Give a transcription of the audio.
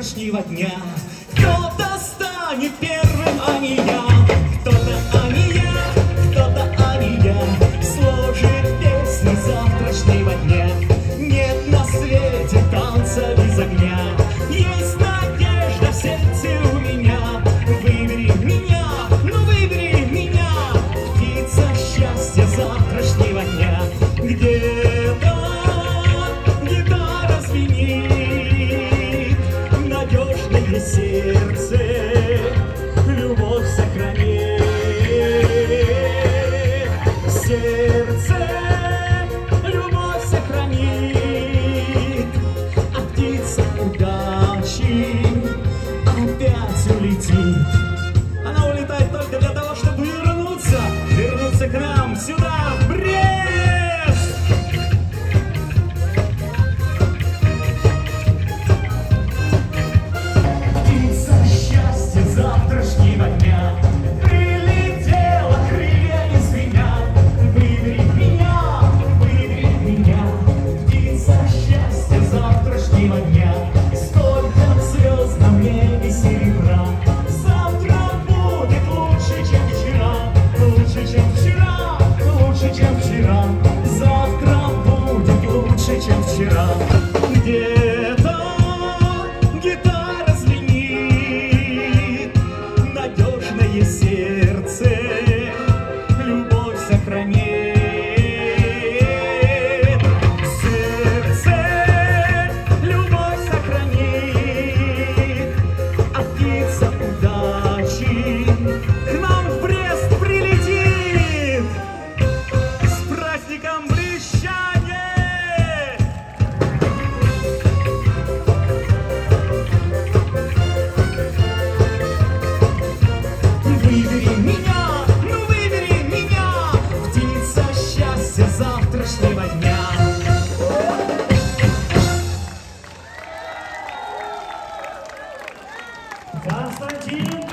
завтрашнего дня, кто-то станет первым, а не я, кто-то, а не я, кто-то, а не я, сложит песни завтрашнего дня. Нет на свете танца без огня, есть надежда в сердце у меня. Выбери меня, ну выбери меня, птица счастья завтрашнего к нам в Брест прилетит! С праздником Брещане! Ну выбери меня, ну выбери меня, птица счастья завтрашнего дня. Константин